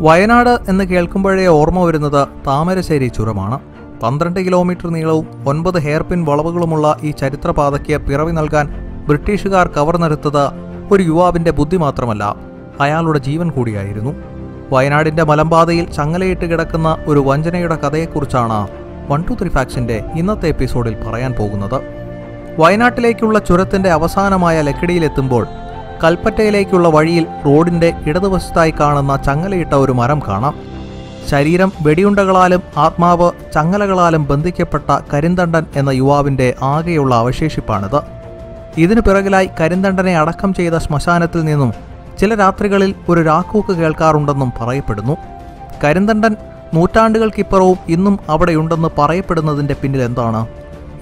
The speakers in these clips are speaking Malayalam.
വയനാട് എന്ന് കേൾക്കുമ്പോഴേ ഓർമ്മ വരുന്നത് താമരശ്ശേരി ചുരമാണ്. പന്ത്രണ്ട് കിലോമീറ്റർ നീളവും ഒൻപത് ഹെയർപിൻ വളവുകളുമുള്ള ഈ ചരിത്രപാതയ്ക്ക് പിറവി നൽകാൻ ബ്രിട്ടീഷുകാർ കവർന്നെടുത്തത് ഒരു യുവാവിന്റെ ബുദ്ധി മാത്രമല്ല അയാളുടെ ജീവൻ കൂടിയായിരുന്നു. വയനാടിന്റെ മലമ്പാതയിൽ ചങ്ങലയിട്ട് കിടക്കുന്ന ഒരു വഞ്ചനയുടെ കഥയെക്കുറിച്ചാണ് വൺ ടു ത്രീ ഫാക്സിന്റെ ഇന്നത്തെ എപ്പിസോഡിൽ പറയാൻ പോകുന്നത്. വയനാട്ടിലേക്കുള്ള ചുരത്തിന്റെ അവസാനമായ ലക്കിടിയിലെത്തുമ്പോൾ കൽപ്പറ്റയിലേക്കുള്ള വഴിയിൽ റോഡിന്റെ ഇടതുവശത്തായി കാണുന്ന ചങ്ങലയിട്ട ഒരു മരം കാണാം. ശരീരം വെടിയുണ്ടകളാലും ആത്മാവ് ചങ്ങലകളാലും ബന്ധിക്കപ്പെട്ട കരിന്തണ്ടൻ എന്ന യുവാവിന്റെ ആകെയുള്ള അവശേഷിപ്പാണിത്. ഇതിനു പിറകിലായി കരിന്തണ്ടനെ അടക്കം ചെയ്ത ശ്മശാനത്തിൽ നിന്നും ചില രാത്രികളിൽ ഒരു രാക്കൂക്ക് കേൾക്കാറുണ്ടെന്നും പറയപ്പെടുന്നു. കരിന്തണ്ടൻ നൂറ്റാണ്ടുകൾക്കിപ്പുറവും ഇന്നും അവിടെയുണ്ടെന്ന് പറയപ്പെടുന്നതിന്റെ പിന്നിൽ എന്താണ്?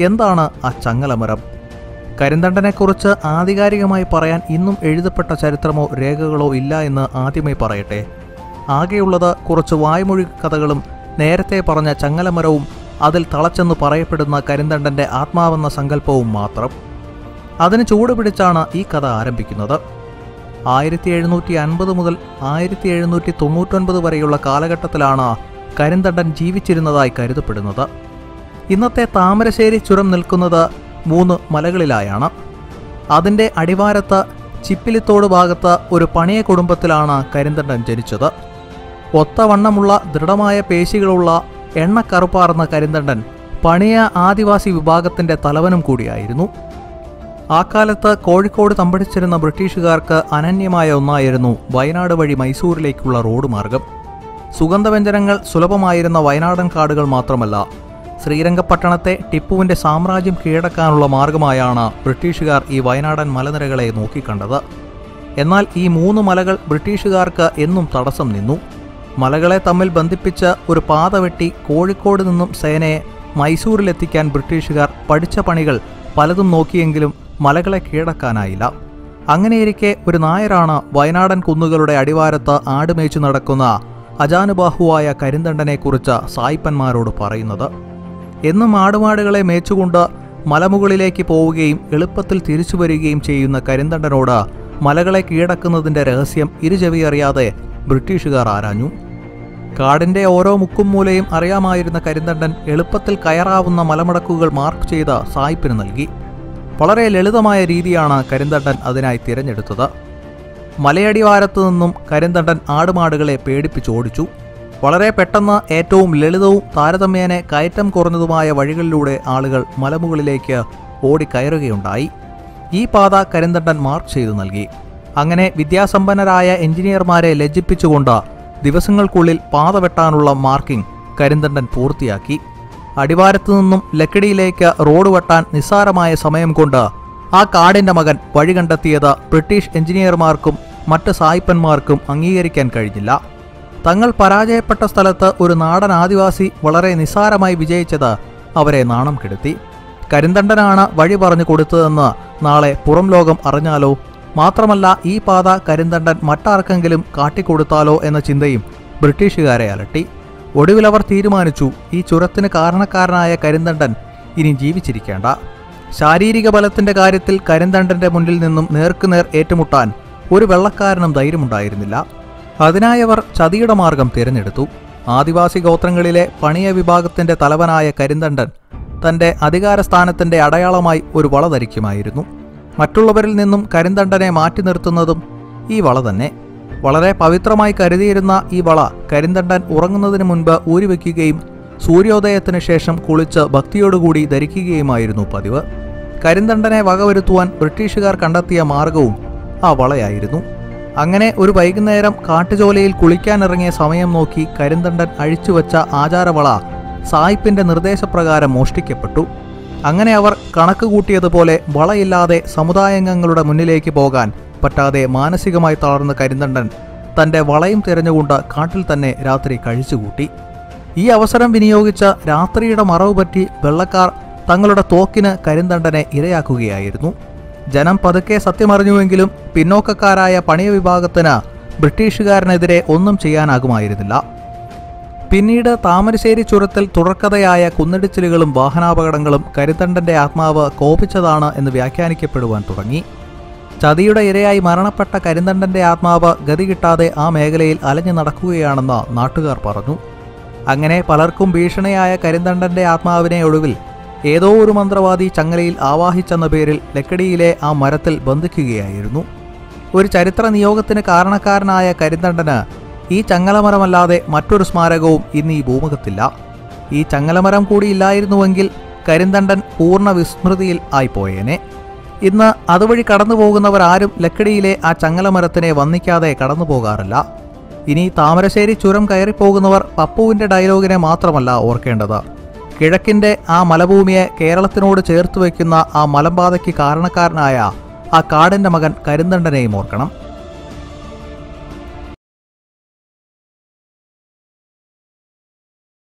എന്താണ് ആ ചങ്ങലമരം? കരിന്തണ്ടനെക്കുറിച്ച് ആധികാരികമായി പറയാൻ ഇന്നും എഴുതപ്പെട്ട ചരിത്രമോ രേഖകളോ ഇല്ല എന്ന് ആദ്യമേ പറയട്ടെ. ആകെയുള്ളത് കുറച്ച് വായ്മൊഴി കഥകളും നേരത്തെ പറഞ്ഞ ചങ്ങലമരവും അതിൽ തളച്ചെന്ന് പറയപ്പെടുന്ന കരിന്തണ്ടന്റെ ആത്മാവെന്ന സങ്കല്പവും മാത്രം. അതിന് ചൂടുപിടിച്ചാണ് ഈ കഥ ആരംഭിക്കുന്നത്. ആയിരത്തി എഴുന്നൂറ്റി അൻപത് മുതൽ ആയിരത്തി എഴുന്നൂറ്റി തൊണ്ണൂറ്റൊൻപത് വരെയുള്ള കാലഘട്ടത്തിലാണ് കരിന്തണ്ടൻ ജീവിച്ചിരുന്നതായി കരുതപ്പെടുന്നത്. ഇന്നത്തെ താമരശ്ശേരി ചുരം നിൽക്കുന്നത് മൂന്ന് മലകളിലായാണ്. അതിന്റെ അടിവാരത്ത് ചിപ്പിലിത്തോട് ഭാഗത്ത് ഒരു പണിയ കുടുംബത്തിലാണ് കരിന്തണ്ടൻ ജനിച്ചത്. ഒത്തവണ്ണമുള്ള ദൃഢമായ പേശികളുള്ള എണ്ണക്കറുപ്പാർന്ന കരിന്തണ്ടൻ പണിയ ആദിവാസി വിഭാഗത്തിന്റെ തലവനും കൂടിയായിരുന്നു. ആ കാലത്ത് കോഴിക്കോട് തമ്പടിച്ചിരുന്ന ബ്രിട്ടീഷുകാർക്ക് അനന്യമായ ഒന്നായിരുന്നു വയനാട് വഴി മൈസൂരിലേക്കുള്ള റോഡ് മാർഗം. സുഗന്ധവ്യഞ്ജനങ്ങൾ സുലഭമായിരുന്ന വയനാടൻ കാടുകൾ മാത്രമല്ല ശ്രീരംഗപട്ടണത്തെ ടിപ്പുവിന്റെ സാമ്രാജ്യം കീഴടക്കാനുള്ള മാർഗമായാണ് ബ്രിട്ടീഷുകാർ ഈ വയനാടൻ മലനിരകളെ നോക്കിക്കണ്ടത്. എന്നാൽ ഈ മൂന്ന് മലകൾ ബ്രിട്ടീഷുകാർക്ക് എന്നും തടസ്സം നിന്നു. മലകളെ തമ്മിൽ ബന്ധിപ്പിച്ച് ഒരു പാത വെട്ടി കോഴിക്കോട് നിന്നും സേനയെ മൈസൂരിലെത്തിക്കാൻ ബ്രിട്ടീഷുകാർ പഠിച്ച പണികൾ പലതും നോക്കിയെങ്കിലും മലകളെ കീഴടക്കാനായില്ല. അങ്ങനെയിരിക്കെ ഒരു നായരാണ് വയനാടൻ കുന്നുകളുടെ അടിവാരത്ത് ആടുമേച്ചു നടക്കുന്ന അജാനുബാഹുവായ കരിന്തണ്ടനെക്കുറിച്ച് സായിപ്പന്മാരോട് പറയുന്നത്. എന്നും ആടുമാടുകളെ മേച്ചുകൊണ്ട് മലമുകളിലേക്ക് പോവുകയും എളുപ്പത്തിൽ തിരിച്ചു വരികയും ചെയ്യുന്ന കരിന്തണ്ടനോട് മലകളെ കീഴടക്കുന്നതിന്റെ രഹസ്യം ഇരുചെവി അറിയാതെ ബ്രിട്ടീഷുകാർ ആരാഞ്ഞു. കാടിന്റെ ഓരോ മുക്കും മൂലയും അറിയാമായിരുന്ന കരിന്തണ്ടൻ എളുപ്പത്തിൽ കയറാവുന്ന മലമടക്കുകൾ മാർക്ക് ചെയ്ത് സായിപ്പിന് നൽകി. വളരെ ലളിതമായ രീതിയാണ് കരിന്തണ്ടൻ അതിനായി തിരഞ്ഞെടുത്തത്. മലയടിവാരത്തു നിന്നും കരിന്തണ്ടൻ ആടുമാടുകളെ പേടിപ്പിച്ചോടിച്ചു വളരെ പെട്ടെന്ന് ഏറ്റവും ലളിതവും താരതമ്യേന കയറ്റം കുറഞ്ഞതുമായ വഴികളിലൂടെ ആളുകൾ മലമുകളിലേക്ക് ഓടിക്കയറുകയുണ്ടായി. ഈ പാത കരിന്തണ്ടൻ മാർക്ക് ചെയ്തു നൽകി. അങ്ങനെ വിദ്യാസമ്പന്നരായ എഞ്ചിനീയർമാരെ ലജ്ജിപ്പിച്ചുകൊണ്ട് ദിവസങ്ങൾക്കുള്ളിൽ പാത വെട്ടാനുള്ള മാർക്കിംഗ് കരിന്തണ്ടൻ പൂർത്തിയാക്കി. അടിവാരത്തു നിന്നും ലക്കിടിയിലേക്ക് റോഡ് വെട്ടാൻ നിസ്സാരമായ സമയം കൊണ്ട് ആ കാടിന്റെ മകൻ വഴി കണ്ടെത്തിയത് ബ്രിട്ടീഷ് എഞ്ചിനീയർമാർക്കും മറ്റ് സായിപ്പന്മാർക്കും അംഗീകരിക്കാൻ കഴിഞ്ഞില്ല. തങ്ങൾ പരാജയപ്പെട്ട സ്ഥലത്ത് ഒരു നാടൻ ആദിവാസി വളരെ നിസ്സാരമായി വിജയിച്ചത് അവരെ നാണം കെടുത്തി. കരിന്തണ്ടനാണ് വഴി പറഞ്ഞു കൊടുത്തതെന്ന് നാളെ പുറം ലോകം അറിഞ്ഞാലോ? മാത്രമല്ല ഈ പാത കരിന്തണ്ടൻ മറ്റാർക്കെങ്കിലും കാട്ടിക്കൊടുത്താലോ എന്ന ചിന്തയും ബ്രിട്ടീഷുകാരെ അലട്ടി. ഒടുവിൽ അവർ തീരുമാനിച്ചു ഈ ചുരത്തിന് കാരണക്കാരനായ കരിന്തണ്ടൻ ഇനി ജീവിച്ചിരിക്കേണ്ട. ശാരീരിക ബലത്തിന്റെ കാര്യത്തിൽ കരിന്തണ്ടന്റെ മുന്നിൽ നിന്നും നേർക്കുനേർ ഏറ്റുമുട്ടാൻ ഒരു വെള്ളക്കാരനും ധൈര്യമുണ്ടായിരുന്നില്ല. അതിനായി അവർ ചതിയുടെ മാർഗം തിരഞ്ഞെടുത്തു. ആദിവാസി ഗോത്രങ്ങളിലെ പണിയ വിഭാഗത്തിന്റെ തലവനായ കരിന്തണ്ടൻ തന്റെ അധികാരസ്ഥാനത്തിന്റെ അടയാളമായി ഒരു വള ധരിക്കുമായിരുന്നു. മറ്റുള്ളവരിൽ നിന്നും കരിന്തണ്ടനെ മാറ്റി നിർത്തുന്നതും ഈ വള തന്നെ. വളരെ പവിത്രമായി കരുതിയിരുന്ന ഈ വള കരിന്തണ്ടൻ ഉറങ്ങുന്നതിന് മുൻപ് ഊരിവെക്കുകയും സൂര്യോദയത്തിന് ശേഷം കുളിച്ച് ഭക്തിയോടുകൂടി ധരിക്കുകയുമായിരുന്നു പതിവ്. കരിന്തണ്ടനെ വകവരുത്തുവാൻ ബ്രിട്ടീഷുകാർ കണ്ടെത്തിയ മാർഗവും ആ വളയായിരുന്നു. അങ്ങനെ ഒരു വൈകുന്നേരം കാട്ടുചോലയിൽ കുളിക്കാനിറങ്ങിയ സമയം നോക്കി കരിന്തണ്ടൻ അഴിച്ചുവച്ച ആചാരവള സായിപ്പിന്റെ നിർദ്ദേശപ്രകാരം മോഷ്ടിക്കപ്പെട്ടു. അങ്ങനെ അവർ കണക്ക് കൂട്ടിയതുപോലെ വളയില്ലാതെ സമുദായാംഗങ്ങളുടെ മുന്നിലേക്ക് പോകാൻ പറ്റാതെ മാനസികമായി തളർന്ന കരിന്തണ്ടൻ തന്റെ വളയും തിരഞ്ഞുകൊണ്ട് കാട്ടിൽ തന്നെ രാത്രി കഴിച്ചുകൂട്ടി. ഈ അവസരം വിനിയോഗിച്ച രാത്രിയുടെ മറവ് പറ്റി വെള്ളക്കാർ തങ്ങളുടെ തോക്കിന് കരിന്തണ്ടനെ ഇരയാക്കുകയായിരുന്നു. ജനം പതുക്കെ സത്യമറിഞ്ഞുവെങ്കിലും പിന്നോക്കക്കാരായ പണിയ വിഭാഗത്തിന് ബ്രിട്ടീഷുകാരനെതിരെ ഒന്നും ചെയ്യാനാകുമായിരുന്നില്ല. പിന്നീട് താമരശ്ശേരി ചുരത്തിൽ തുടർക്കഥയായ കുന്നിടിച്ചിലുകളും വാഹനാപകടങ്ങളും കരിന്തണ്ടന്റെ ആത്മാവ് കോപിച്ചതാണ് എന്ന് വ്യാഖ്യാനിക്കപ്പെടുവാൻ തുടങ്ങി. ചതിയുടെ ഇരയായി മരണപ്പെട്ട കരിന്തണ്ടന്റെ ആത്മാവ് ഗതി കിട്ടാതെ ആ മേഖലയിൽ അലഞ്ഞു നടക്കുകയാണെന്ന് നാട്ടുകാർ പറഞ്ഞു. അങ്ങനെ പലർക്കും ഭീഷണിയായ കരിന്തണ്ടന്റെ ആത്മാവിനെ ഒടുവിൽ ഏതോ ഒരു മന്ത്രവാദി ചങ്ങലയിൽ ആവാഹിച്ചെന്ന പേരിൽ ലക്കടിയിലെ ആ മരത്തിൽ ബന്ധിക്കുകയായിരുന്നു. ഒരു ചരിത്ര നിയോഗത്തിന് കാരണക്കാരനായ കരിന്തണ്ടന് ഈ ചങ്ങലമരമല്ലാതെ മറ്റൊരു സ്മാരകവും ഇന്ന് ഈ ഭൂമുഖത്തില്ല. ഈ ചങ്ങലമരം കൂടി ഇല്ലായിരുന്നുവെങ്കിൽ കരിന്തണ്ടൻ പൂർണ വിസ്മൃതിയിൽ ആയിപ്പോയേനെ. ഇന്ന് അതുവഴി കടന്നു പോകുന്നവർ ആരും ലക്കടിയിലെ ആ ചങ്ങലമരത്തിനെ വന്നിക്കാതെ കടന്നു പോകാറില്ല. ഇനി താമരശ്ശേരി ചുരം കയറിപ്പോകുന്നവർ പപ്പുവിന്റെ ഡയലോഗിനെ മാത്രമല്ല ഓർക്കേണ്ടത്. കിഴക്കിന്റെ ആ മലഭൂമിയെ കേരളത്തിനോട് ചേർത്ത് വയ്ക്കുന്ന ആ മലമ്പാതയ്ക്ക് കാരണക്കാരനായ ആ കാടിന്റെ മകൻ കരിന്തണ്ടനെയും ഓർക്കണം.